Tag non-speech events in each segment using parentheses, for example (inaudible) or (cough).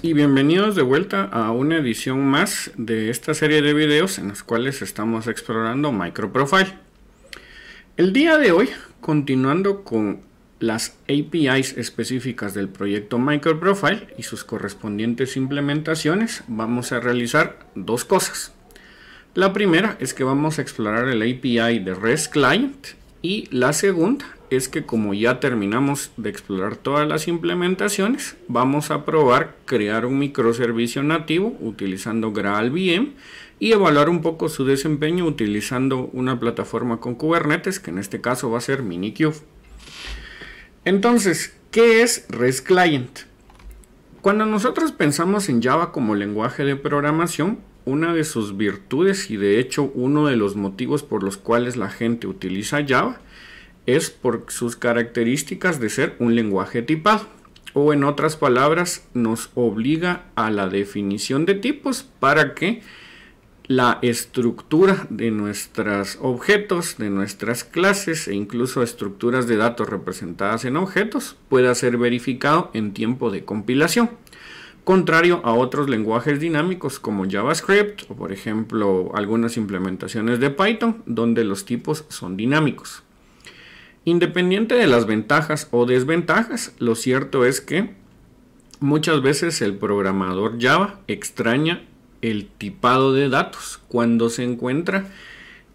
y bienvenidos de vuelta a una edición más de esta serie de videos en los cuales estamos explorando MicroProfile. El día de hoy, continuando con las APIs específicas del proyecto MicroProfile y sus correspondientes implementaciones, vamos a realizar dos cosas. La primera es que vamos a explorar el API de REST Client y la segunda es que como ya terminamos de explorar todas las implementaciones, vamos a probar crear un microservicio nativo utilizando GraalVM y evaluar un poco su desempeño utilizando una plataforma con Kubernetes, que en este caso va a ser Minikube. Entonces, ¿qué es REST Client? Cuando nosotros pensamos en Java como lenguaje de programación, una de sus virtudes y de hecho uno de los motivos por los cuales la gente utiliza Java es por sus características de ser un lenguaje tipado. O en otras palabras, nos obliga a la definición de tipos para que la estructura de nuestros objetos, de nuestras clases e incluso estructuras de datos representadas en objetos pueda ser verificado en tiempo de compilación. Contrario a otros lenguajes dinámicos como JavaScript o por ejemplo algunas implementaciones de Python donde los tipos son dinámicos. Independiente de las ventajas o desventajas, lo cierto es que muchas veces el programador Java extraña el tipado de datos cuando se encuentra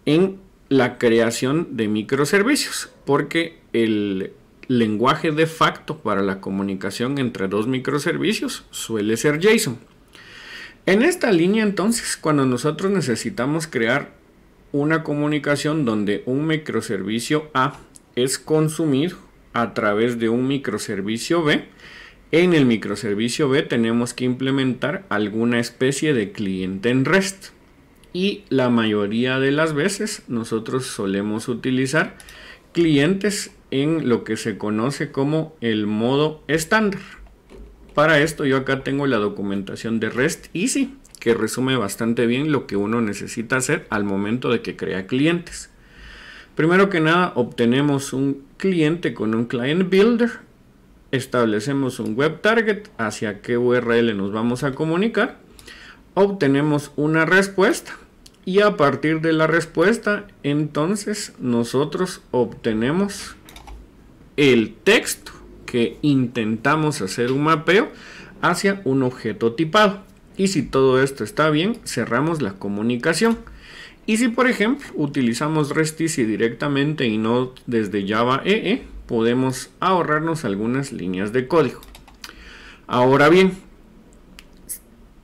en la creación de microservicios, porque el lenguaje de facto para la comunicación entre dos microservicios suele ser JSON. En esta línea entonces, cuando nosotros necesitamos crear una comunicación donde un microservicio A es consumido a través de un microservicio B. En el microservicio B tenemos que implementar alguna especie de cliente en REST. Y la mayoría de las veces nosotros solemos utilizar clientes en lo que se conoce como el modo estándar. Para esto yo acá tengo la documentación de REST Easy que resume bastante bien lo que uno necesita hacer al momento de que crea clientes. Primero que nada, obtenemos un cliente con un client builder. Establecemos un web target hacia qué URL nos vamos a comunicar. Obtenemos una respuesta. Y a partir de la respuesta, entonces nosotros obtenemos el texto que intentamos hacer un mapeo hacia un objeto tipado. Y si todo esto está bien, cerramos la comunicación. Y si por ejemplo utilizamos REST directamente y no desde Java EE, podemos ahorrarnos algunas líneas de código. Ahora bien,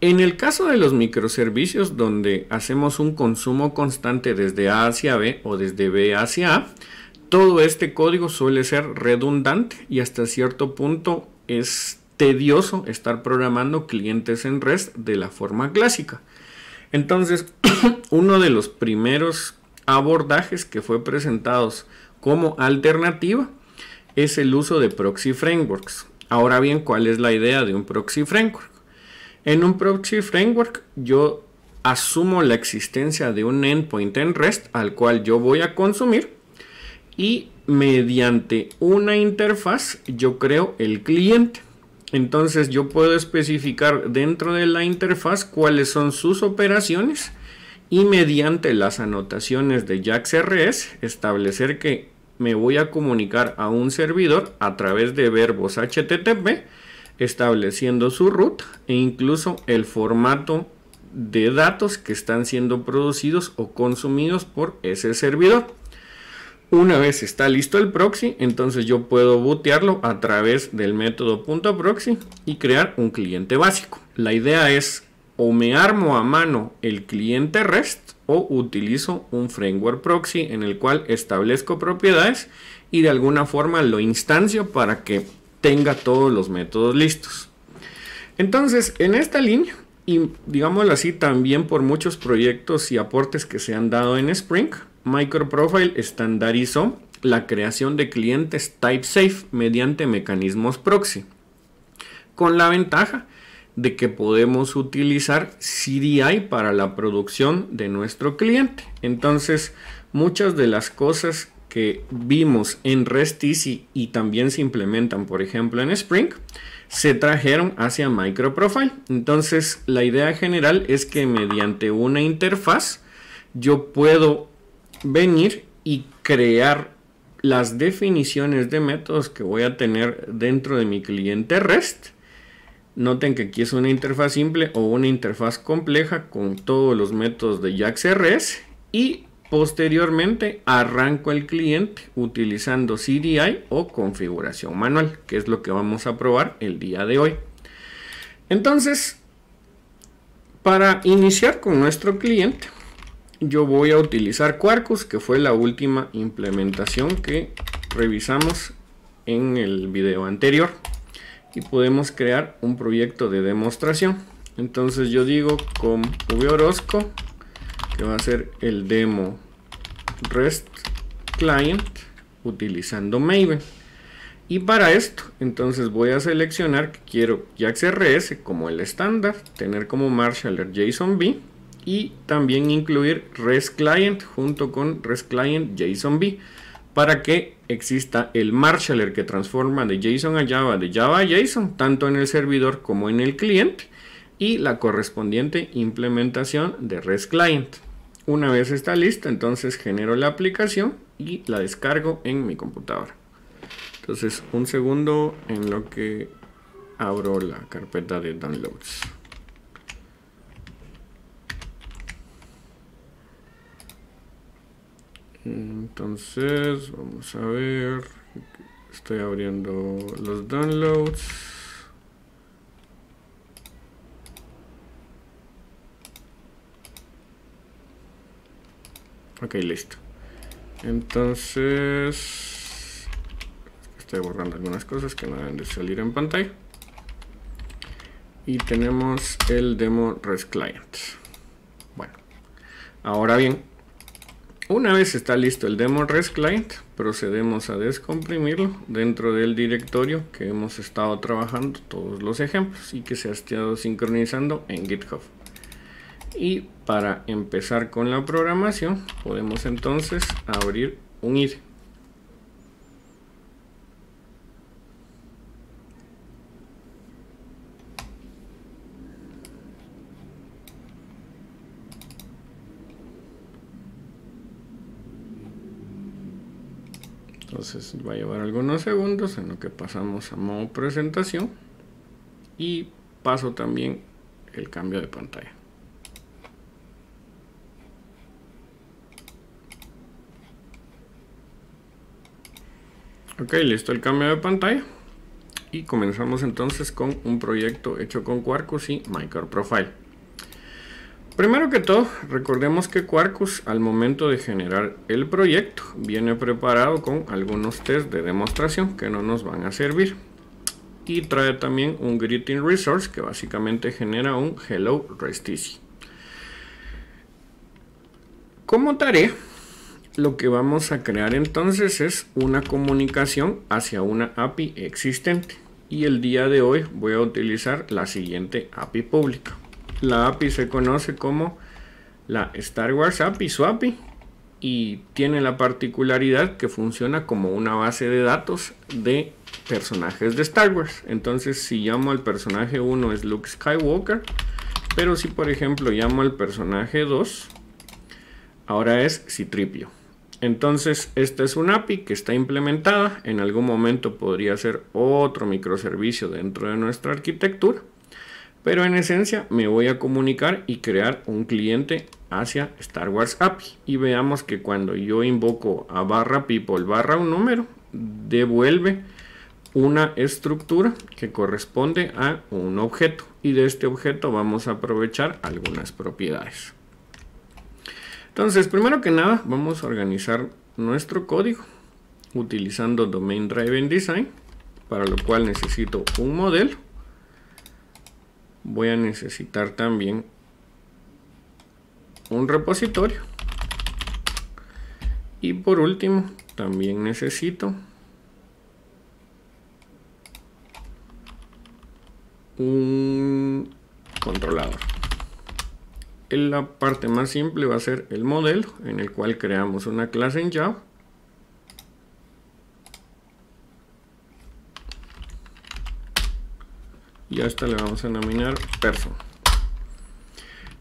en el caso de los microservicios donde hacemos un consumo constante desde A hacia B o desde B hacia A, todo este código suele ser redundante y hasta cierto punto es tedioso estar programando clientes en REST de la forma clásica. Entonces, (clears throat) uno de los primeros abordajes que fue presentados como alternativa es el uso de proxy frameworks. Ahora bien, ¿cuál es la idea de un proxy framework? En un proxy framework yo asumo la existencia de un endpoint en REST al cual yo voy a consumir y mediante una interfaz yo creo el cliente. Entonces yo puedo especificar dentro de la interfaz cuáles son sus operaciones y mediante las anotaciones de JAX-RS establecer que me voy a comunicar a un servidor a través de verbos HTTP estableciendo su root e incluso el formato de datos que están siendo producidos o consumidos por ese servidor. Una vez está listo el proxy, entonces yo puedo bootearlo a través del método .proxy y crear un cliente básico. La idea es o me armo a mano el cliente REST o utilizo un framework proxy en el cual establezco propiedades y de alguna forma lo instancio para que tenga todos los métodos listos. Entonces, en esta línea, y digámoslo así, también por muchos proyectos y aportes que se han dado en Spring, MicroProfile estandarizó la creación de clientes type safe mediante mecanismos proxy, con la ventaja de que podemos utilizar CDI para la producción de nuestro cliente. Entonces, muchas de las cosas que vimos en REST y también se implementan, por ejemplo, en Spring, se trajeron hacia MicroProfile. Entonces, la idea general es que mediante una interfaz yo puedo venir y crear las definiciones de métodos que voy a tener dentro de mi cliente REST. Noten que aquí es una interfaz simple o una interfaz compleja con todos los métodos de JAX-RS y posteriormente arranco el cliente utilizando CDI o configuración manual, que es lo que vamos a probar el día de hoy. Entonces, para iniciar con nuestro cliente, yo voy a utilizar Quarkus, que fue la última implementación que revisamos en el video anterior. Y podemos crear un proyecto de demostración. Entonces yo digo con VOrosco, que va a ser el demo REST client utilizando Maven. Y para esto, entonces voy a seleccionar que quiero JAX-RS como el estándar, tener como marshaller JSON-B y también incluir REST Client junto con REST Client JSON-B para que exista el marshaller que transforma de JSON a Java, de Java a JSON, tanto en el servidor como en el cliente y la correspondiente implementación de REST Client. Una vez está lista, entonces genero la aplicación y la descargo en mi computadora. Entonces, un segundo en lo que abro la carpeta de downloads. Entonces, vamos a ver. Estoy abriendo los downloads. Ok, listo. Entonces, estoy borrando algunas cosas que no deben de salir en pantalla. Y tenemos el demo REST Client. Bueno, ahora bien, una vez está listo el demo REST Client, procedemos a descomprimirlo dentro del directorio que hemos estado trabajando todos los ejemplos y que se ha estado sincronizando en GitHub. Y para empezar con la programación, podemos entonces abrir un IDE. Entonces va a llevar algunos segundos en lo que pasamos a modo presentación y paso también el cambio de pantalla. Ok, listo el cambio de pantalla. Y comenzamos entonces con un proyecto hecho con Quarkus y MicroProfile. Primero que todo, recordemos que Quarkus al momento de generar el proyecto viene preparado con algunos test de demostración que no nos van a servir. Y trae también un greeting resource que básicamente genera un hello REST Como tarea, lo que vamos a crear entonces es una comunicación hacia una API existente. Y el día de hoy voy a utilizar la siguiente API pública. La API se conoce como la Star Wars API, su API, y tiene la particularidad que funciona como una base de datos de personajes de Star Wars. Entonces, si llamo al personaje 1 es Luke Skywalker, pero si por ejemplo llamo al personaje 2, ahora es Citripio. Entonces, esta es una API que está implementada. En algún momento podría ser otro microservicio dentro de nuestra arquitectura. Pero en esencia me voy a comunicar y crear un cliente hacia Star Wars API. Y veamos que cuando yo invoco a barra people barra un número, devuelve una estructura que corresponde a un objeto. Y de este objeto vamos a aprovechar algunas propiedades. Entonces, primero que nada, vamos a organizar nuestro código utilizando Domain Driven Design, para lo cual necesito un modelo voy a necesitar también un repositorio. Y por último también necesito un controlador. La parte más simple va a ser el modelo en el cual creamos una clase en Java y a esta le vamos a denominar person.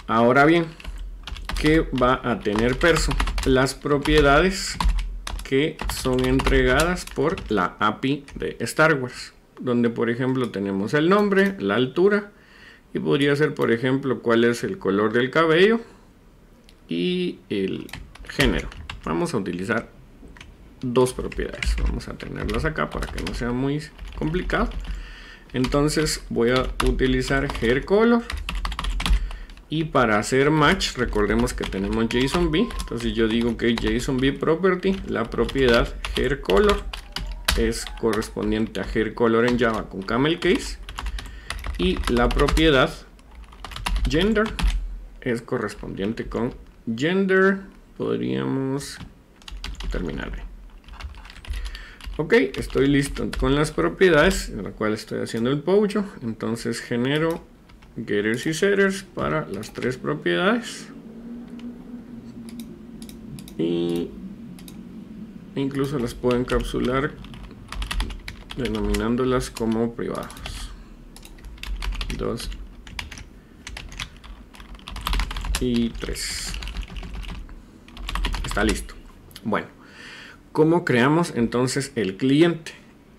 Ahora bien, ¿qué va a tener person? Las propiedades que son entregadas por la API de Star Wars, donde por ejemplo tenemos el nombre, la altura y podría ser por ejemplo cuál es el color del cabello y el género. Vamos a utilizar dos propiedades. Vamos a tenerlas acá para que no sea muy complicado. Entonces voy a utilizar color y para hacer match recordemos que tenemos JSONB. Entonces yo digo que JSONB property, la propiedad color es correspondiente a color en Java con camel case y la propiedad gender es correspondiente con gender podríamos terminar ahí. Ok, estoy listo con las propiedades, en la cual estoy haciendo el pollo. Entonces genero getters y setters para las tres propiedades. Y incluso las puedo encapsular denominándolas como privados. Dos y tres. Está listo. Bueno. ¿Cómo creamos entonces el cliente?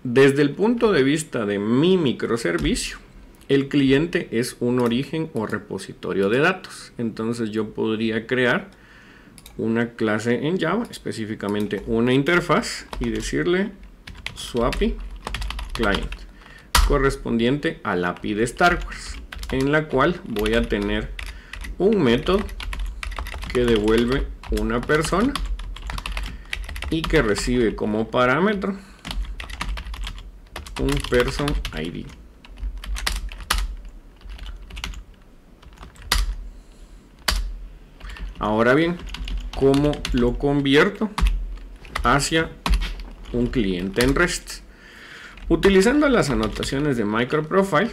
Desde el punto de vista de mi microservicio, el cliente es un origen o repositorio de datos. Entonces yo podría crear una clase en Java, específicamente una interfaz, y decirle su client, correspondiente al API de Star Wars, en la cual voy a tener un método que devuelve una persona y que recibe como parámetro un person ID. Ahora bien, ¿cómo lo convierto hacia un cliente en REST? Utilizando las anotaciones de MicroProfile,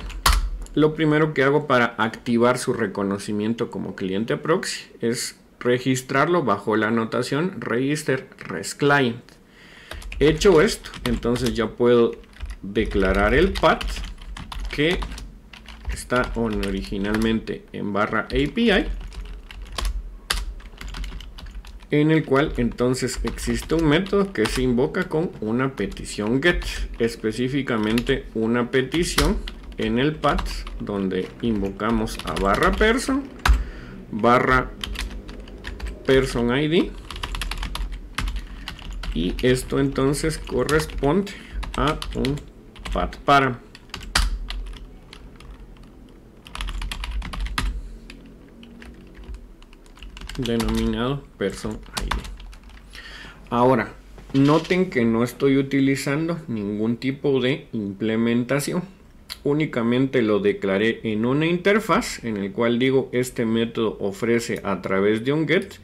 lo primero que hago para activar su reconocimiento como cliente proxy es registrarlo bajo la anotación register REST client. Hecho esto, entonces ya puedo declarar el path que está originalmente en barra API en el cual entonces existe un método que se invoca con una petición get específicamente una petición en el path donde invocamos a barra person barra person ID y esto entonces corresponde a un path para. Denominado person ID ahora noten que no estoy utilizando ningún tipo de implementación. Únicamente lo declaré en una interfaz en el cual digo este método ofrece a través de un get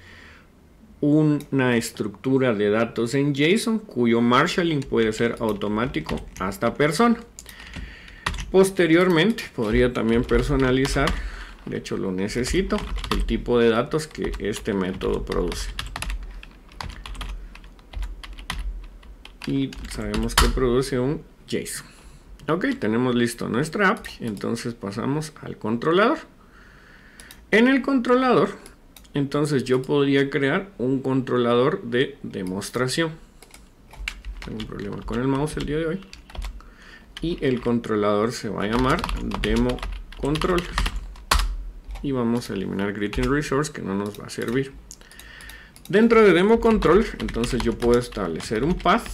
una estructura de datos en JSON cuyo marshalling puede ser automático hasta persona. Posteriormente podría también personalizar, de hecho lo necesito, el tipo de datos que este método produce. Y sabemos que produce un JSON. Ok, tenemos listo nuestra API, entonces pasamos al controlador. En el controlador entonces yo podría crear un controlador de demostración. Tengo un problema con el mouse el día de hoy. Y el controlador se va a llamar demo controller. Y vamos a eliminar greeting resource que no nos va a servir. Dentro de demo controller, entonces yo puedo establecer un path.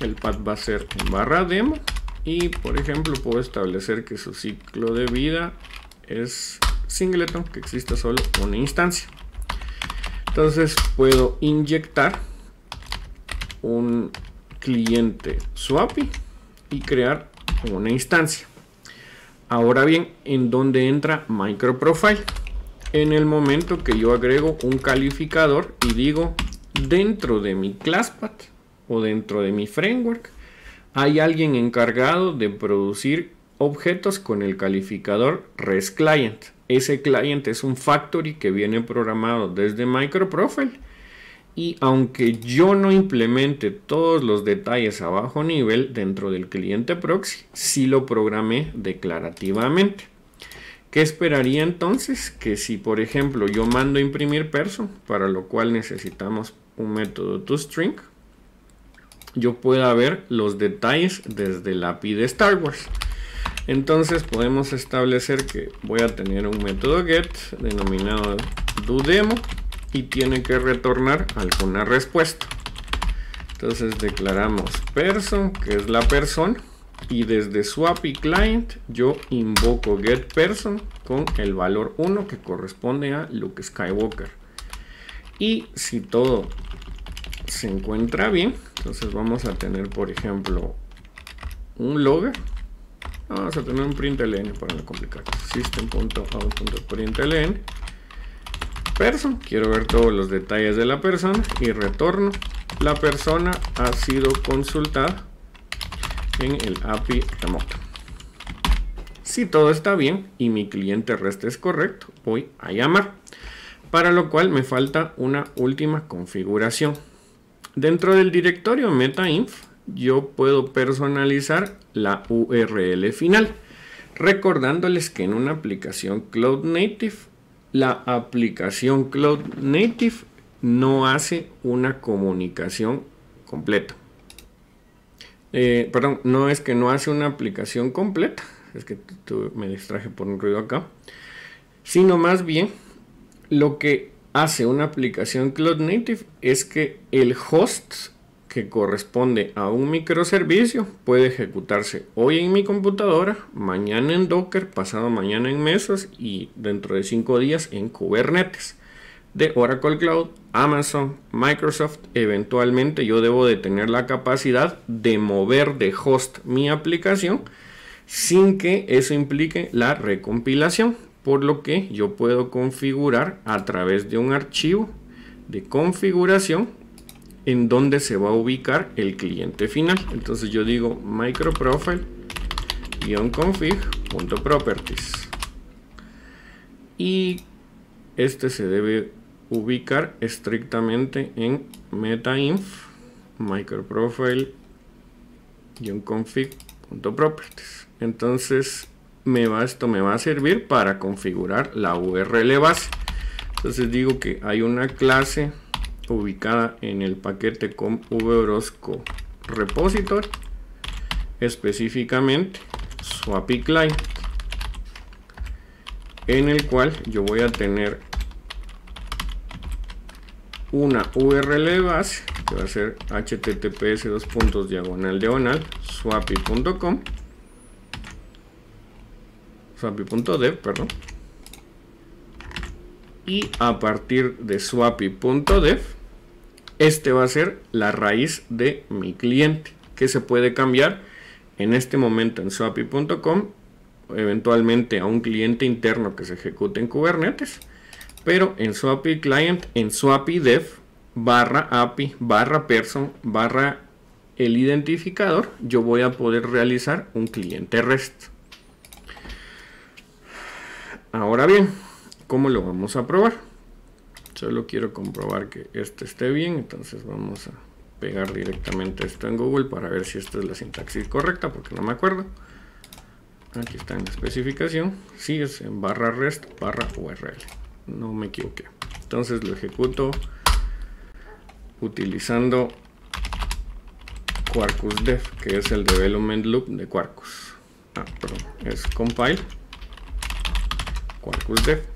El path va a ser barra demo. Y por ejemplo puedo establecer que su ciclo de vida es singleton que exista solo una instancia. Entonces puedo inyectar un cliente SWAPI y crear una instancia. Ahora bien, ¿en dónde entra MicroProfile? En el momento que yo agrego un calificador y digo dentro de mi ClassPath o dentro de mi framework hay alguien encargado de producir objetos con el calificador RESTClient. Ese client es un factory que viene programado desde MicroProfile y aunque yo no implemente todos los detalles a bajo nivel dentro del cliente proxy, sí lo programé declarativamente. ¿Qué esperaría entonces? Que si por ejemplo yo mando imprimir person, para lo cual necesitamos un método toString, yo pueda ver los detalles desde el API de Star Wars. Entonces podemos establecer que voy a tener un método get denominado doDemo y tiene que retornar alguna respuesta. Entonces declaramos person, que es la persona, y desde su API client yo invoco getPerson con el valor 1 que corresponde a Luke Skywalker. Y si todo se encuentra bien, entonces vamos a tener por ejemplo un logger. Vamos a tener un println para no complicar. System.out.println person, quiero ver todos los detalles de la persona y retorno. La persona ha sido consultada en el API remoto. Si todo está bien y mi cliente REST es correcto, voy a llamar. Para lo cual me falta una última configuración. Dentro del directorio metainf, yo puedo personalizar la URL final. Recordándoles que en una aplicación Cloud Native la aplicación Cloud Native no hace una comunicación completa. Eh, perdón, no es que no hace una aplicación completa, es que me distraje por un ruido acá, sino más bien lo que hace una aplicación Cloud Native es que el host que corresponde a un microservicio puede ejecutarse hoy en mi computadora, mañana en Docker, pasado mañana en Mesos y dentro de cinco días en Kubernetes de Oracle Cloud, Amazon, Microsoft. Eventualmente yo debo de tener la capacidad de mover de host mi aplicación sin que eso implique la recompilación, por lo que yo puedo configurar a través de un archivo de configuración en donde se va a ubicar el cliente final. Entonces yo digo microprofile-config.properties y este se debe ubicar estrictamente en metainf microprofile-config.properties. Entonces me va, esto me va a servir para configurar la URL base. Entonces digo que hay una clase ubicada en el paquete com vrosco repository específicamente su client en el cual yo voy a tener una URL base que va a ser https dos puntos diagonal diagonal swapi.com swapi.dev perdón y a partir de swapi.dev este va a ser la raíz de mi cliente que se puede cambiar en este momento en swapi.com eventualmente a un cliente interno que se ejecute en Kubernetes pero en Swapi Client en Swapi Dev barra API barra person barra el identificador yo voy a poder realizar un cliente REST. Ahora bien ¿Cómo lo vamos a probar? Solo quiero comprobar que este esté bien, entonces vamos a pegar directamente esto en Google para ver si esta es la sintaxis correcta, porque no me acuerdo. Aquí está en la especificación. Sí, es en barra rest barra URL. No me equivoqué. Entonces lo ejecuto utilizando Quarkus Dev, que es el development loop de Quarkus. Ah, perdón, es compile Quarkus Dev.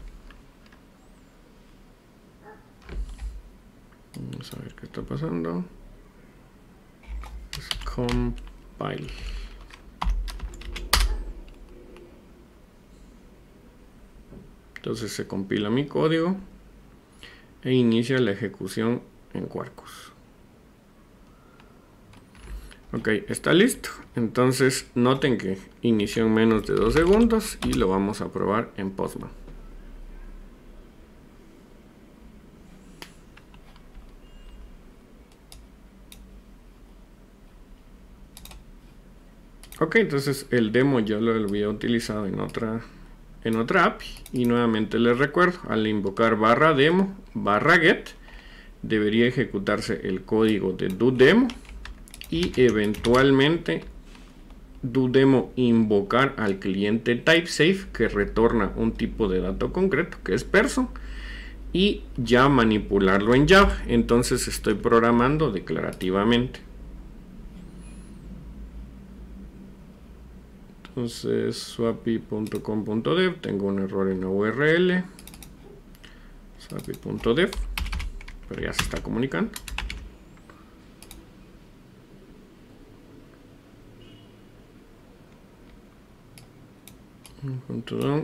Vamos a ver qué está pasando. compile. Entonces se compila mi código e inicia la ejecución en Quarkus. Ok, está listo. Entonces noten que inició en menos de dos segundos y lo vamos a probar en Postman. Ok, entonces el demo ya lo había utilizado en otra, en otra API. Y nuevamente les recuerdo, al invocar barra demo, barra get, debería ejecutarse el código de doDemo y eventualmente doDemo invocar al cliente TypeSafe que retorna un tipo de dato concreto que es person y ya manipularlo en Java. Entonces estoy programando declarativamente. Entonces swapi.com.dev, tengo un error en la URL. Swapi.dev, pero ya se está comunicando.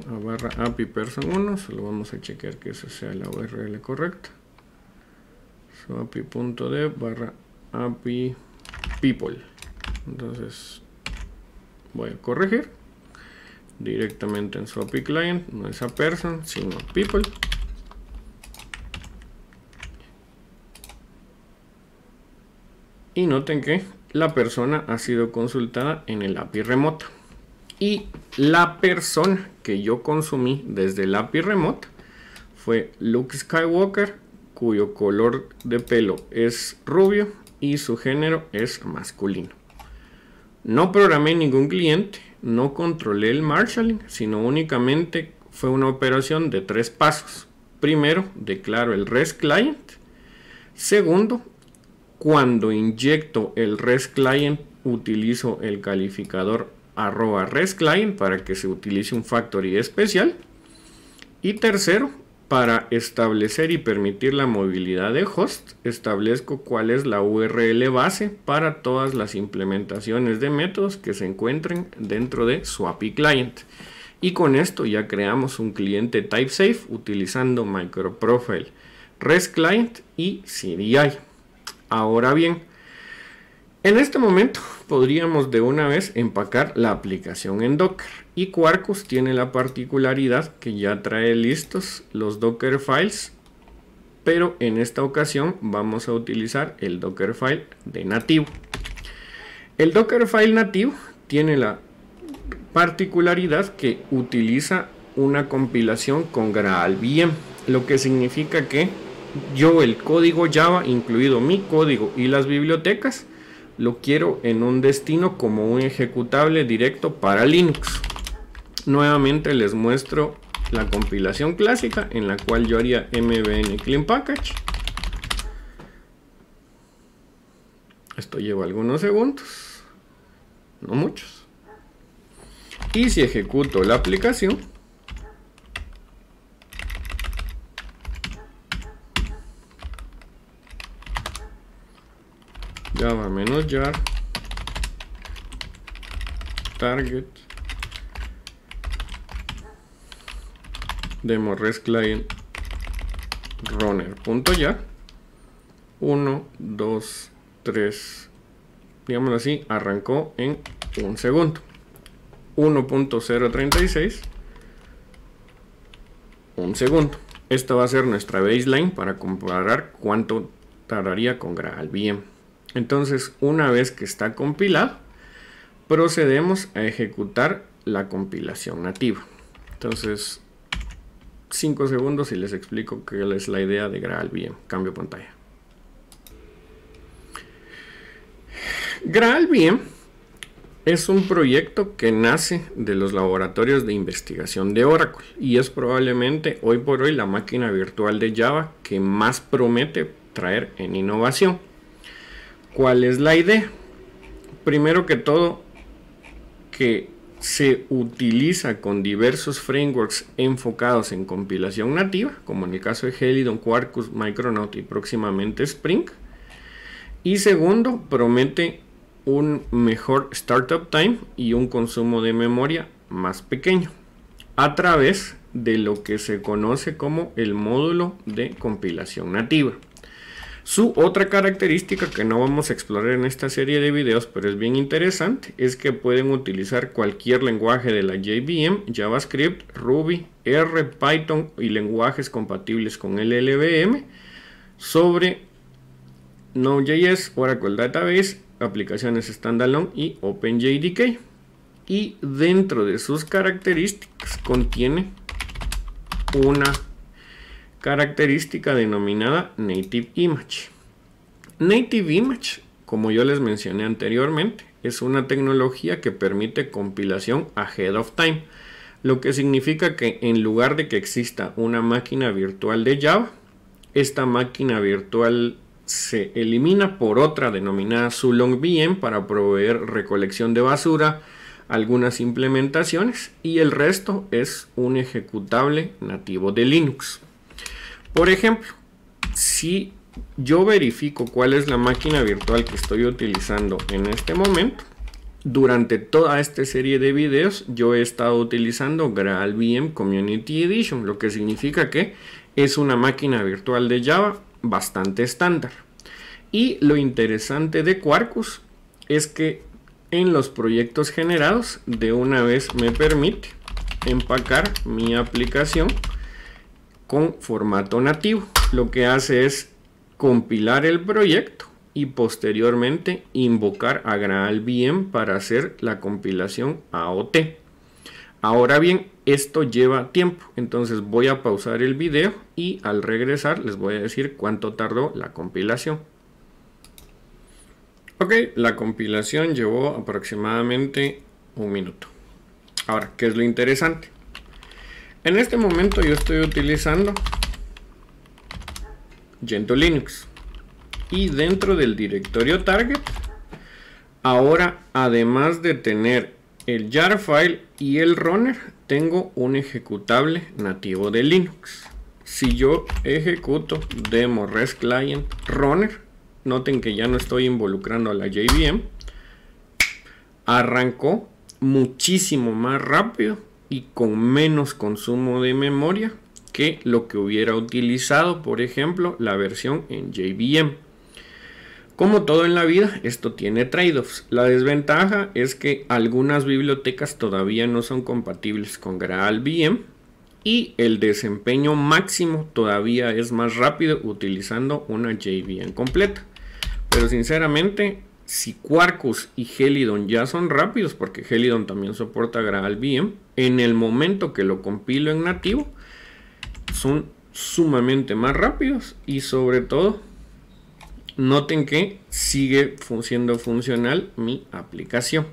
a barra api person 1 solo vamos a chequear que esa sea la url correcta so api.dev barra api people entonces voy a corregir. Directamente en su api client no es a person sino people. Y noten que la persona ha sido consultada en el API remoto y la persona que yo consumí desde el API remote fue Luke Skywalker, cuyo color de pelo es rubio y su género es masculino. No programé ningún cliente, no controlé el marshalling, sino únicamente fue una operación de tres pasos. Primero, declaro el REST client. Segundo, cuando inyecto el REST client, utilizo el calificador arroba REST client para que se utilice un factory especial. Y tercero, para establecer y permitir la movilidad de host, establezco cuál es la URL base para todas las implementaciones de métodos que se encuentren dentro de su API client. Y con esto ya creamos un cliente TypeSafe utilizando MicroProfile, REST Client y CDI. Ahora bien, en este momento podríamos de una vez empacar la aplicación en Docker y Quarkus tiene la particularidad que ya trae listos los Docker files pero en esta ocasión vamos a utilizar el Dockerfile de nativo. El Dockerfile nativo tiene la particularidad que utiliza una compilación con GraalVM, lo que significa que yo el código Java, incluido mi código y las bibliotecas, lo quiero en un destino como un ejecutable directo para Linux. Nuevamente les muestro la compilación clásica en la cual yo haría mbn clean package. Esto lleva algunos segundos, no muchos. Y si ejecuto la aplicación, java menos jar target demo rest client runner.jar 1 2 3 digamos así arrancó en un segundo. 1.036 un segundo. Esta va a ser nuestra baseline para comparar cuánto tardaría con GraalVM entonces, una vez que está compilado, procedemos a ejecutar la compilación nativa. Entonces, 5 segundos y les explico qué es la idea de GraalVM. Cambio pantalla. GraalVM es un proyecto que nace de los laboratorios de investigación de Oracle y es probablemente hoy por hoy la máquina virtual de Java que más promete traer en innovación. ¿Cuál es la idea? Primero que todo, que se utiliza con diversos frameworks enfocados en compilación nativa, como en el caso de Helidon, Quarkus, Micronaut y próximamente Spring. Y segundo, promete un mejor startup time y un consumo de memoria más pequeño a través de lo que se conoce como el módulo de compilación nativa. Su otra característica que no vamos a explorar en esta serie de videos, pero es bien interesante, es que pueden utilizar cualquier lenguaje de la JVM, JavaScript, Ruby, R, Python y lenguajes compatibles con LLVM sobre Node.js, Oracle Database, aplicaciones standalone y OpenJDK. Y dentro de sus características contiene una característica denominada Native Image. Native Image, como yo les mencioné anteriormente, es una tecnología que permite compilación ahead of time, lo que significa que en lugar de que exista una máquina virtual de Java, esta máquina virtual se elimina por otra denominada Sulong VM para proveer recolección de basura, algunas implementaciones y el resto es un ejecutable nativo de Linux. Por ejemplo, si yo verifico cuál es la máquina virtual que estoy utilizando en este momento, durante toda esta serie de videos yo he estado utilizando GraalVM Community Edition, lo que significa que es una máquina virtual de Java bastante estándar. Y lo interesante de Quarkus es que en los proyectos generados de una vez me permite empacar mi aplicación con formato nativo. Lo que hace es compilar el proyecto y posteriormente invocar a GraalVM para hacer la compilación AOT. Ahora bien, esto lleva tiempo, entonces voy a pausar el video y al regresar les voy a decir cuánto tardó la compilación. Ok, la compilación llevó aproximadamente un minuto. Ahora, ¿qué es lo interesante? En este momento yo estoy utilizando Gentoo Linux. Y dentro del directorio target, ahora además de tener el jar file y el runner, tengo un ejecutable nativo de Linux. Si yo ejecuto demo rest client runner, noten que ya no estoy involucrando a la JVM, arrancó muchísimo más rápido y con menos consumo de memoria que lo que hubiera utilizado, por ejemplo, la versión en JVM. Como todo en la vida, esto tiene trade-offs. La desventaja es que algunas bibliotecas todavía no son compatibles con GraalVM y el desempeño máximo todavía es más rápido utilizando una JVM completa. Pero sinceramente, si Quarkus y Helidon ya son rápidos, porque Helidon también soporta GraalVM, en el momento que lo compilo en nativo, son sumamente más rápidos y sobre todo noten que sigue siendo funcional mi aplicación.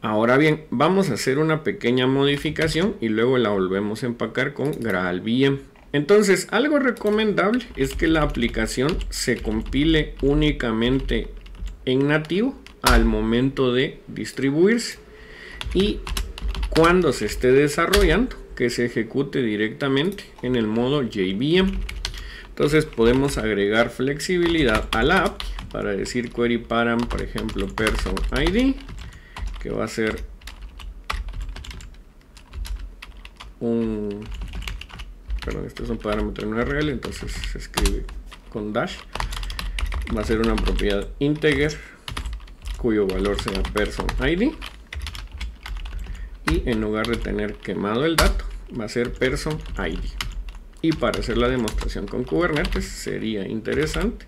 Ahora bien vamos a hacer una pequeña modificación y luego la volvemos a empacar con GraalVM entonces algo recomendable es que la aplicación se compile únicamente en nativo al momento de distribuirse y cuando se esté desarrollando que se ejecute directamente en el modo JVM. Entonces podemos agregar flexibilidad a la app para decir query param, por ejemplo, person ID, que va a ser un perdón, este es un parámetro en URL, entonces se escribe con dash. Va a ser una propiedad integer cuyo valor sea person ID. Y en lugar de tener quemado el dato va a ser person id. Y para hacer la demostración con kubernetes sería interesante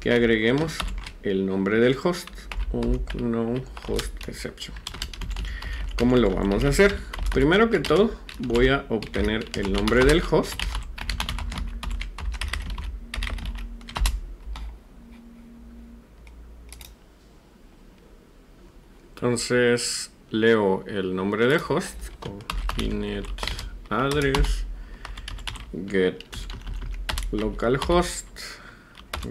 que agreguemos el nombre del host un no host exception. ¿cómo lo vamos a hacer? primero que todo voy a obtener el nombre del host entonces leo el nombre de host con inet address get localhost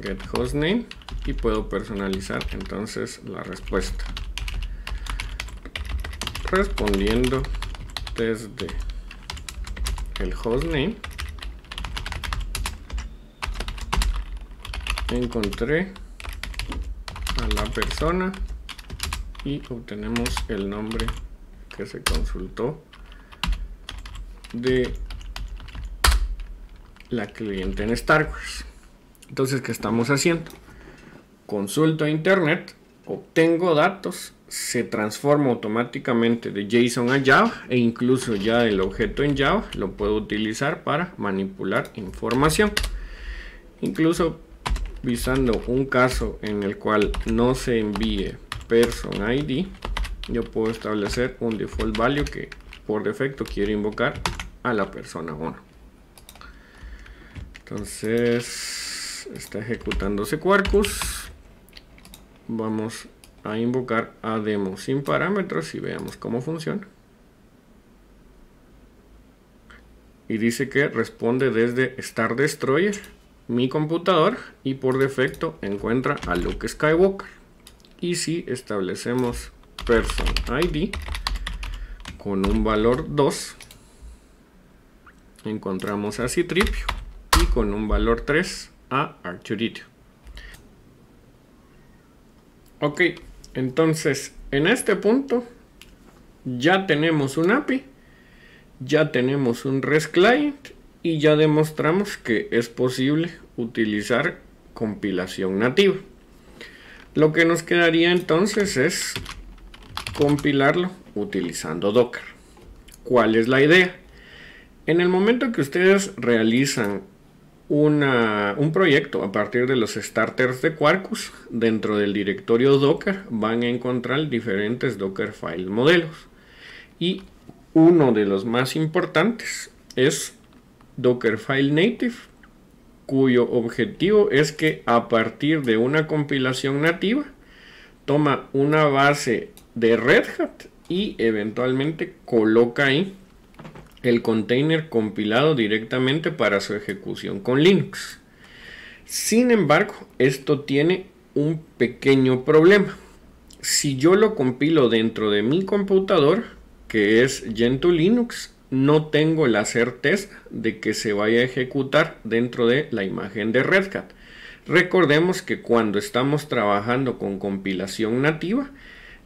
get hostname y puedo personalizar entonces la respuesta. Respondiendo desde el hostname encontré a la persona y obtenemos el nombre que se consultó de la cliente en StarWars. Entonces, ¿qué estamos haciendo? Consulto a internet, obtengo datos, se transforma automáticamente de JSON a Java e incluso ya el objeto en Java lo puedo utilizar para manipular información. Incluso visando un caso en el cual no se envíe person ID, yo puedo establecer un default value que por defecto quiero invocar a la persona 1. Entonces está ejecutándose Quarkus. Vamos a invocar a demo sin parámetros y veamos cómo funciona. Y dice que responde desde Star Destroyer, mi computador, y por defecto encuentra a Luke Skywalker. Y si establecemos person ID con un valor 2, encontramos a Citripio y con un valor 3 a Arturito. Ok, entonces en este punto ya tenemos un API, ya tenemos un REST client y ya demostramos que es posible utilizar compilación nativa. Lo que nos quedaría entonces es compilarlo utilizando Docker. ¿Cuál es la idea? En el momento que ustedes realizan un proyecto a partir de los starters de Quarkus, dentro del directorio Docker van a encontrar diferentes Docker file modelos. Y uno de los más importantes es Dockerfile Native, cuyo objetivo es que a partir de una compilación nativa toma una base de Red Hat y eventualmente coloca ahí el container compilado directamente para su ejecución con Linux. Sin embargo, esto tiene un pequeño problema. Si yo lo compilo dentro de mi computador, que es Gentoo Linux, no tengo la certeza de que se vaya a ejecutar dentro de la imagen de Red Hat. Recordemos que cuando estamos trabajando con compilación nativa,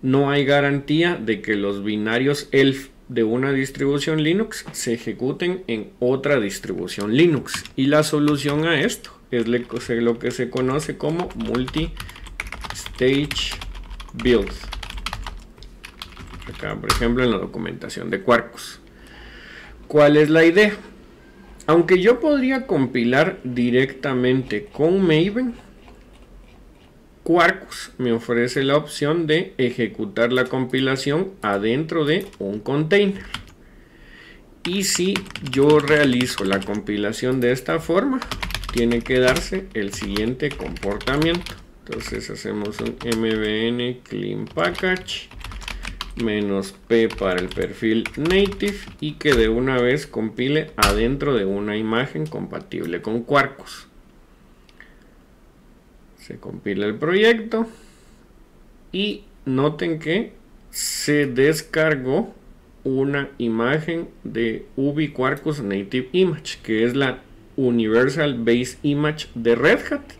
no hay garantía de que los binarios ELF de una distribución Linux se ejecuten en otra distribución Linux. Y la solución a esto es lo que se conoce como multi-stage build. Acá, por ejemplo, en la documentación de Quarkus. ¿Cuál es la idea? Aunque yo podría compilar directamente con Maven, Quarkus me ofrece la opción de ejecutar la compilación adentro de un container. Y si yo realizo la compilación de esta forma, tiene que darse el siguiente comportamiento. Entonces hacemos un mbn clean package menos p para el perfil native y que de una vez compile adentro de una imagen compatible con Quarkus. Se compila el proyecto y noten que se descargó una imagen de Ubi Quarkus Native Image, que es la Universal Base Image de Red Hat.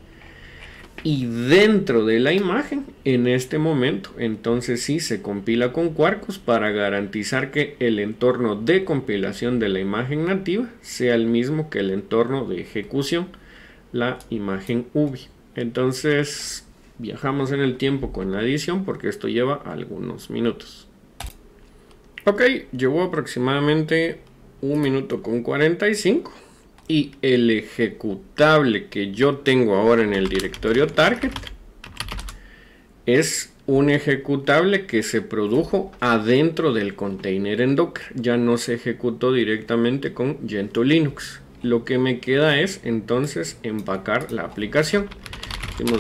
Y dentro de la imagen, en este momento, entonces sí se compila con Quarkus para garantizar que el entorno de compilación de la imagen nativa sea el mismo que el entorno de ejecución, la imagen Ubi. Entonces viajamos en el tiempo con la edición porque esto lleva algunos minutos. Ok, llevó aproximadamente un minuto con 45 y el ejecutable que yo tengo ahora en el directorio target es un ejecutable que se produjo adentro del container en Docker. Ya no se ejecutó directamente con Gentoo Linux. Lo que me queda es entonces empacar la aplicación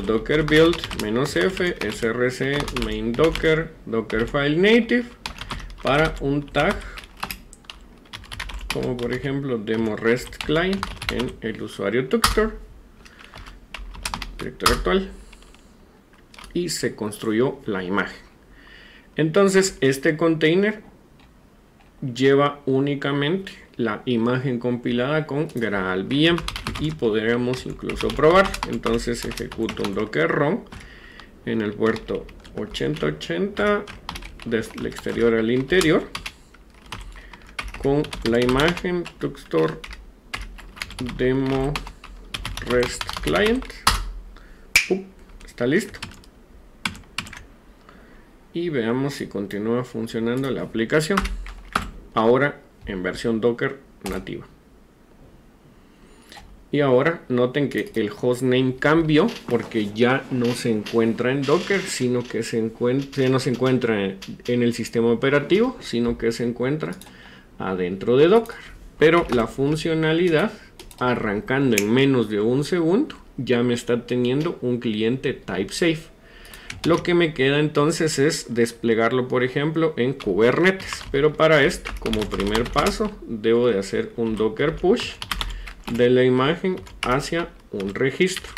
docker build "-f src main docker docker file native para un tag como por ejemplo demo rest client en el usuario tuxtor directorio actual y se construyó la imagen entonces este container lleva únicamente la imagen compilada con GraalVM y podremos incluso probar. Entonces ejecuto un docker rom en el puerto 8080 desde el exterior al interior con la imagen tuxtor demo rest client. Está listo. Y veamos si continúa funcionando la aplicación. Ahora en versión Docker nativa. Y ahora noten que el hostname cambió porque ya no se encuentra en Docker, sino que se encuentra, no se encuentra en el sistema operativo, sino que se encuentra adentro de Docker. Pero la funcionalidad arrancando en menos de un segundo, ya me está teniendo un cliente type safe. Lo que me queda entonces es desplegarlo, por ejemplo, en Kubernetes. Pero para esto, como primer paso, debo de hacer un docker push de la imagen hacia un registro.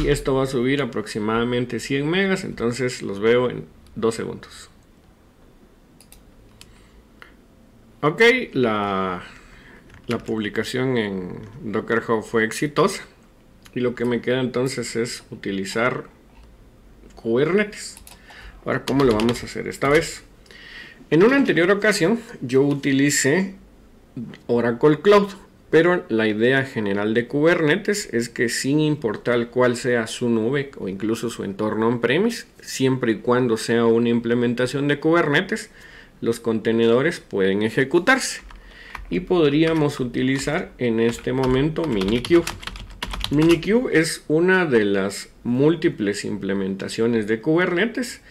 Y esto va a subir aproximadamente 100 megas, entonces los veo en 2 segundos. Ok, la, publicación en Docker Hub fue exitosa. Y lo que me queda entonces es utilizar Kubernetes. Ahora, ¿cómo lo vamos a hacer esta vez? En una anterior ocasión yo utilicé Oracle Cloud, pero la idea general de Kubernetes es que sin importar cuál sea su nube o incluso su entorno on-premise, siempre y cuando sea una implementación de Kubernetes, los contenedores pueden ejecutarse. Y podríamos utilizar en este momento Minikube. Minikube es una de las múltiples implementaciones de Kubernetes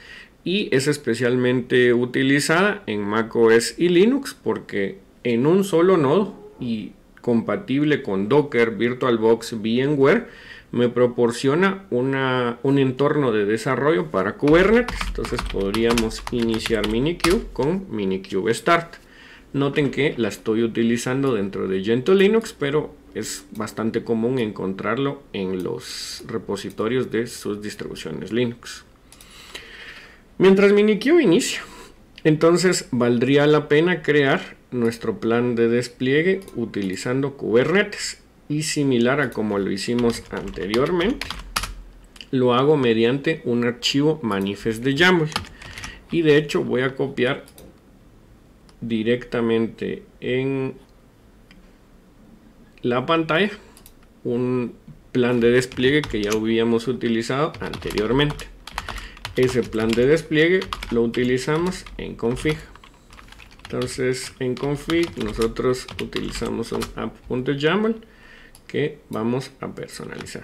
y es especialmente utilizada en macOS y Linux porque en un solo nodo y compatible con Docker, VirtualBox, VMware, me proporciona una, un entorno de desarrollo para Kubernetes. Entonces podríamos iniciar Minikube con Minikube Start. Noten que la estoy utilizando dentro de Gentoo Linux, pero es bastante común encontrarlo en los repositorios de sus distribuciones Linux. Mientras Minikube inicia, entonces valdría la pena crear nuestro plan de despliegue utilizando Kubernetes y similar a como lo hicimos anteriormente, lo hago mediante un archivo manifest de YAML y de hecho voy a copiar directamente en la pantalla un plan de despliegue que ya habíamos utilizado anteriormente. Ese plan de despliegue lo utilizamos en config. Entonces en config nosotros utilizamos un app.yaml que vamos a personalizar.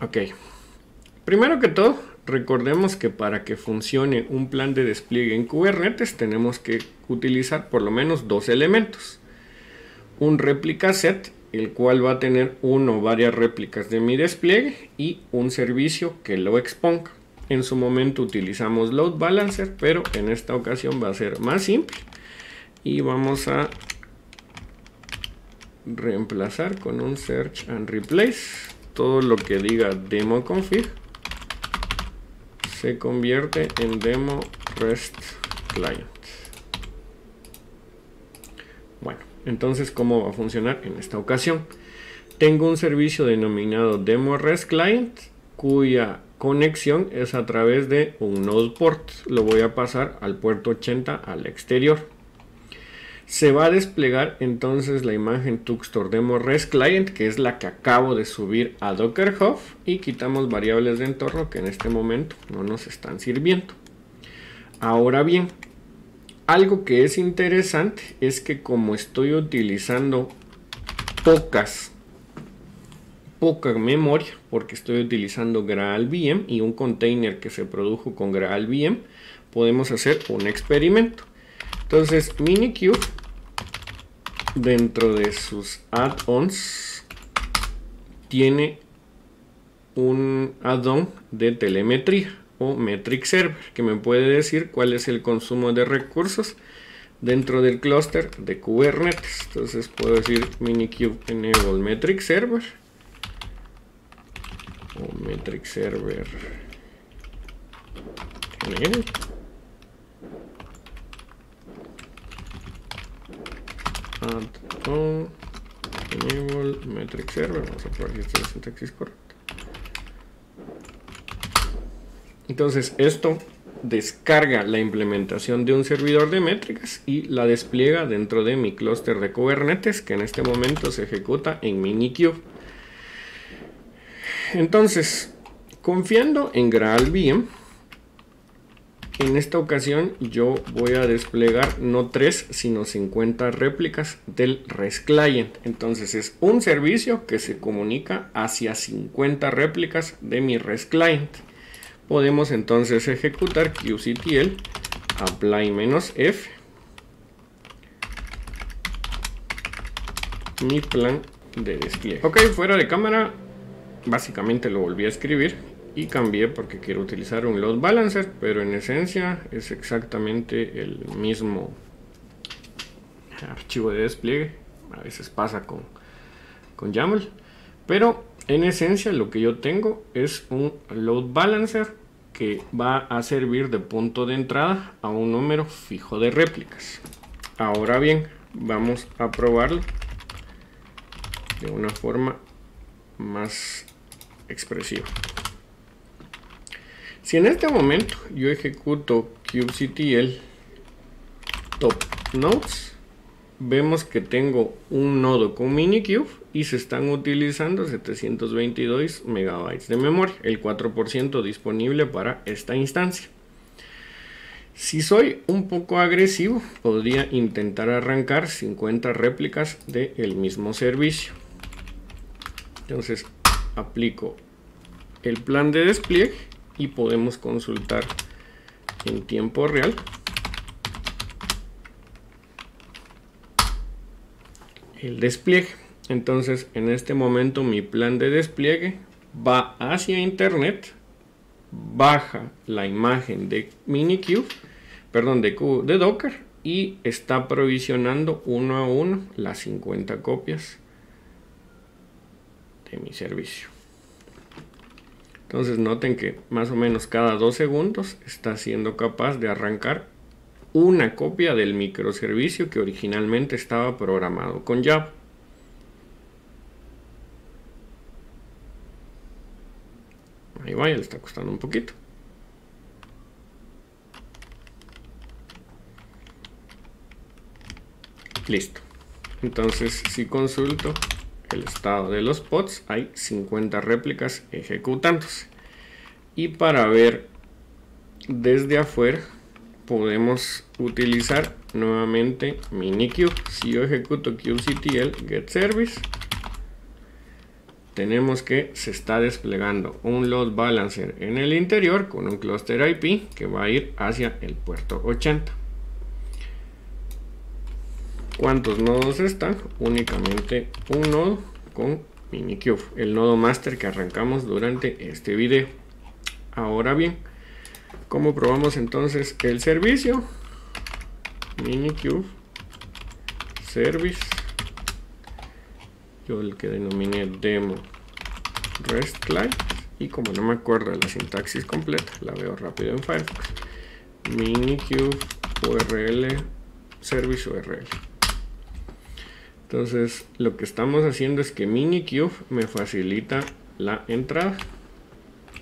Ok. Primero que todo, recordemos que para que funcione un plan de despliegue en Kubernetes tenemos que utilizar por lo menos dos elementos. Un réplica set, el cual va a tener uno o varias réplicas de mi despliegue y un servicio que lo exponga. En su momento utilizamos load balancer, pero en esta ocasión va a ser más simple. Y vamos a reemplazar con un search and replace todo lo que diga demo config se convierte en demo REST client. Bueno, entonces ¿cómo va a funcionar en esta ocasión? Tengo un servicio denominado demo REST client cuya conexión es a través de un node port. Lo voy a pasar al puerto 80 al exterior. Se va a desplegar entonces la imagen Tuxtor Demo REST Client, que es la que acabo de subir a Docker Hub, y quitamos variables de entorno que en este momento no nos están sirviendo. Ahora bien, algo que es interesante es que como estoy utilizando pocas poca memoria porque estoy utilizando GraalVM y un container que se produjo con GraalVM podemos hacer un experimento entonces Minikube dentro de sus add-ons tiene un add-on de telemetría o metric server que me puede decir cuál es el consumo de recursos dentro del clúster de Kubernetes. Entonces puedo decir minikube enable metric server o metric server add enable metric server vamos a probar si esta es la sintaxis correcta entonces esto descarga la implementación de un servidor de métricas y la despliega dentro de mi clúster de Kubernetes que en este momento se ejecuta en Minikube. Entonces, confiando en GraalVM, en esta ocasión yo voy a desplegar no 3 sino 50 réplicas del REST Client. Entonces es un servicio que se comunica hacia 50 réplicas de mi REST Client. Podemos entonces ejecutar qctl apply menos F. Mi plan de despliegue. Ok, fuera de cámara, básicamente lo volví a escribir y cambié porque quiero utilizar un load balancer, pero en esencia es exactamente el mismo archivo de despliegue. A veces pasa con, con YAML, pero en esencia lo que yo tengo es un load balancer que va a servir de punto de entrada a un número fijo de réplicas. Ahora bien, vamos a probarlo de una forma más expresiva. Si en este momento yo ejecuto kubectl top nodes, vemos que tengo un nodo con minikube y se están utilizando 722 megabytes de memoria, el 4% disponible para esta instancia. Si soy un poco agresivo, podría intentar arrancar 50 réplicas del mismo servicio. Entonces aplico el plan de despliegue y podemos consultar en tiempo real el despliegue. Entonces en este momento mi plan de despliegue va hacia internet, baja la imagen de Minikube, perdón, de, de Docker y está provisionando uno a uno las 50 copias de mi servicio. Entonces noten que más o menos cada dos segundos está siendo capaz de arrancar una copia del microservicio que originalmente estaba programado con Java. Ahí va, ya le está costando un poquito. Listo. Entonces, si consulto el estado de los pods, hay 50 réplicas ejecutándose. Y para ver desde afuera, podemos utilizar nuevamente minikube. Si yo ejecuto kubectl get service, tenemos que se está desplegando un load balancer en el interior con un cluster IP que va a ir hacia el puerto 80. ¿Cuántos nodos están? Únicamente un nodo con Minikube, el nodo master que arrancamos durante este video. Ahora bien, ¿cómo probamos entonces el servicio? Minikube service. Yo el que denominé demo rest client y como no me acuerdo de la sintaxis completa, la veo rápido en Firefox. Minikube url service url. Entonces lo que estamos haciendo es que Minikube me facilita la entrada.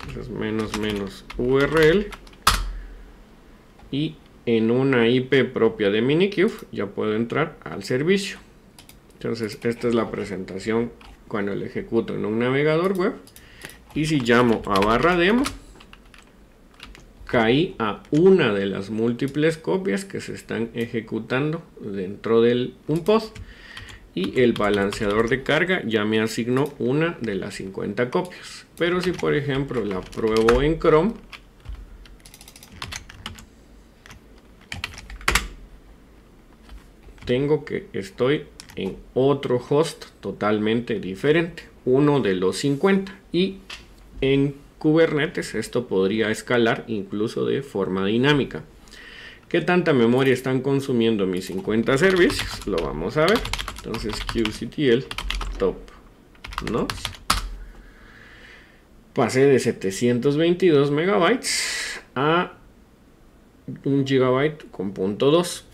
Entonces menos menos URL. Y en una IP propia de Minikube ya puedo entrar al servicio. Entonces esta es la presentación cuando lo ejecuto en un navegador web. Y si llamo a barra demo, caí a una de las múltiples copias que se están ejecutando dentro del un post y el balanceador de carga ya me asignó una de las 50 copias. Pero si por ejemplo la pruebo en Chrome, tengo que estoy en otro host totalmente diferente, uno de los 50 y en Kubernetes esto podría escalar incluso de forma dinámica. ¿Qué tanta memoria están consumiendo mis 50 servicios? Lo vamos a ver. Entonces kubectl top nodes. Pasé de 722 megabytes a 1 gigabyte con punto 2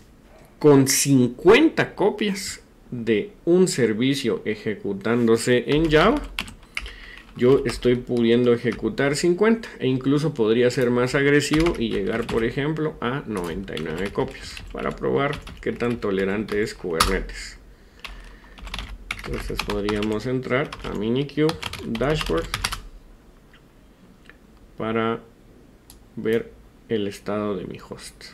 con 50 copias de un servicio ejecutándose en Java yo estoy pudiendo ejecutar 50 e incluso podría ser más agresivo y llegar por ejemplo a 99 copias para probar qué tan tolerante es Kubernetes entonces podríamos entrar a Minikube Dashboard para ver el estado de mi host.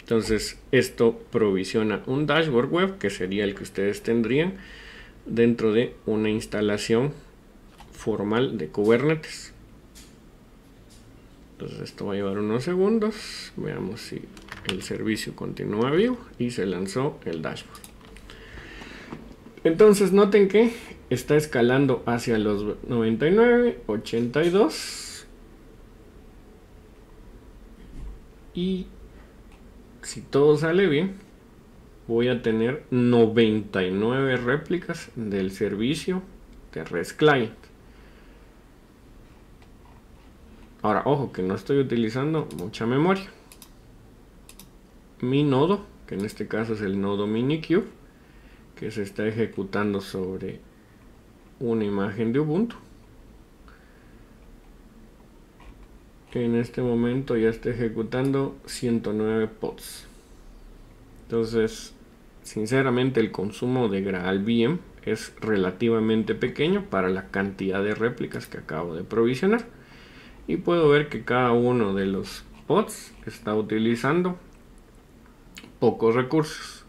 Entonces esto provisiona un dashboard web que sería el que ustedes tendrían dentro de una instalación formal de Kubernetes. Entonces esto va a llevar unos segundos. Veamos si el servicio continúa vivo y se lanzó el dashboard. Entonces noten que está escalando hacia los 99, 82 y si todo sale bien voy a tener 99 réplicas del servicio de REST Client. Ahora, ojo, que no estoy utilizando mucha memoria. Mi nodo, que en este caso es el nodo Minikube, que se está ejecutando sobre una imagen de Ubuntu. En este momento ya está ejecutando 109 pods. Entonces, sinceramente el consumo de GraalVM es relativamente pequeño para la cantidad de réplicas que acabo de provisionar. Y puedo ver que cada uno de los pods está utilizando pocos recursos.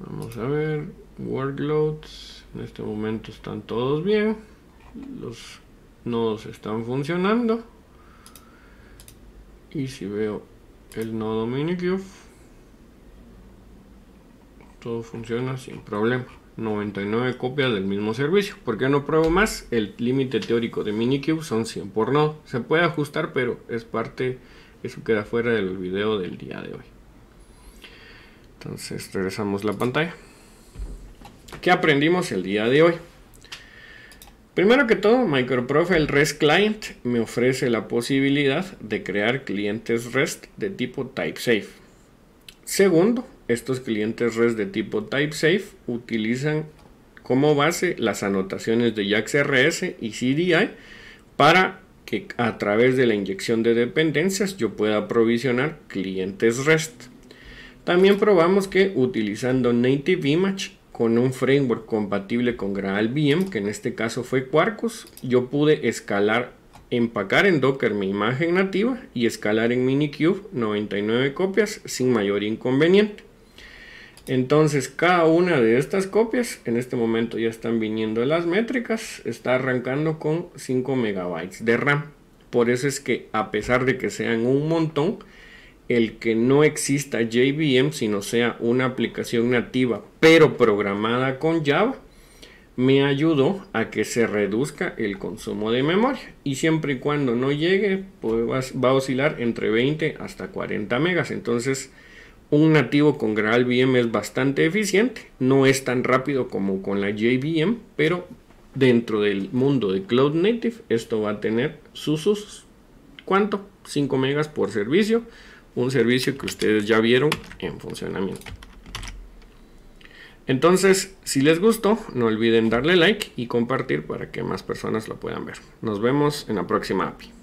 Vamos a ver, workloads, en este momento están todos bien, los nodos están funcionando. Y si veo el nodo Minikube, todo funciona sin problema. 99 copias del mismo servicio. ¿Por qué no pruebo más? El límite teórico de Minikube son 100 por nodo. Se puede ajustar, pero es parte, eso queda fuera del video del día de hoy. Entonces regresamos la pantalla. ¿Qué aprendimos el día de hoy? Primero que todo, MicroProfile REST Client me ofrece la posibilidad de crear clientes REST de tipo TypeSafe. Segundo, estos clientes REST de tipo TypeSafe utilizan como base las anotaciones de JAX-RS y CDI para que a través de la inyección de dependencias yo pueda provisionar clientes REST. También probamos que utilizando Native Image con un framework compatible con GraalVM, que en este caso fue Quarkus, yo pude escalar, empacar en Docker mi imagen nativa y escalar en Minikube 99 copias sin mayor inconveniente. Entonces cada una de estas copias, en este momento ya están viniendo las métricas, está arrancando con 5 megabytes de RAM. Por eso es que a pesar de que sean un montón, el que no exista JVM, sino sea una aplicación nativa, pero programada con Java, me ayudó a que se reduzca el consumo de memoria. Y siempre y cuando no llegue, pues va a oscilar entre 20 hasta 40 megas. Entonces, un nativo con GraalVM es bastante eficiente. No es tan rápido como con la JVM, pero dentro del mundo de Cloud Native, esto va a tener sus usos. ¿Cuánto? 5 megas por servicio un servicio que ustedes ya vieron en funcionamiento. Entonces, si les gustó, no olviden darle like y compartir para que más personas lo puedan ver. Nos vemos en la próxima API.